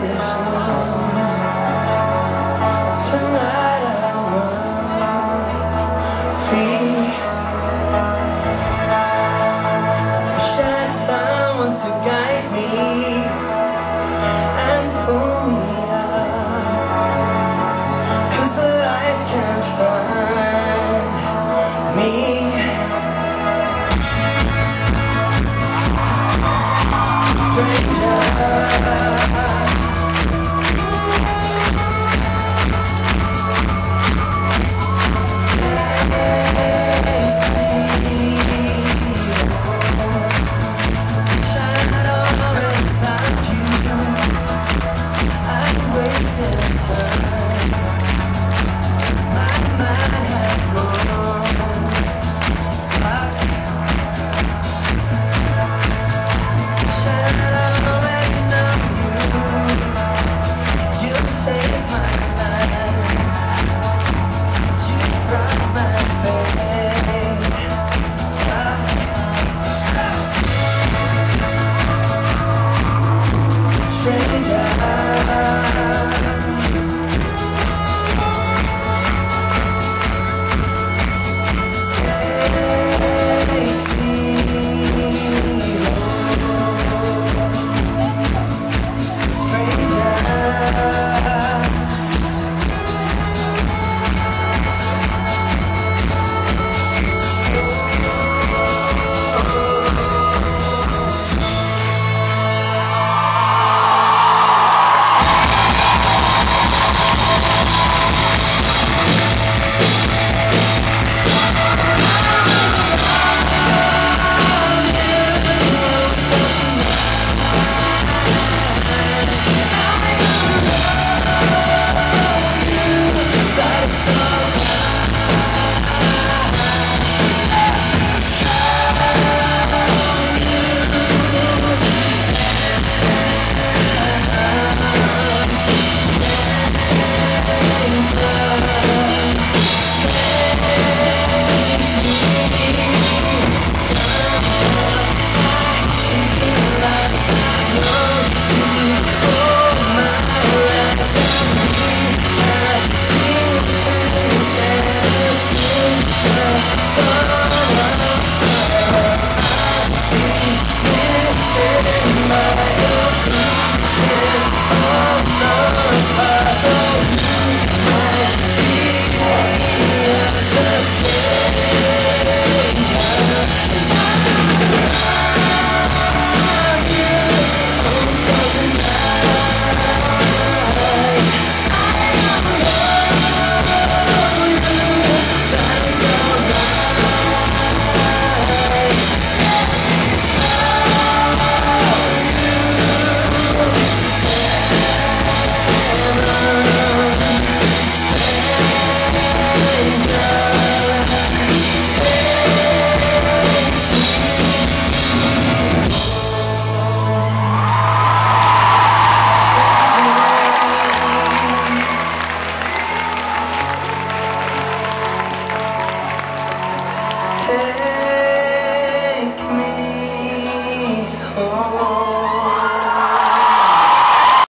this one. Tonight I'm running free. Wish I had someone to guide me and pull me up. Cause the lights can't find me. Take